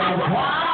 Why?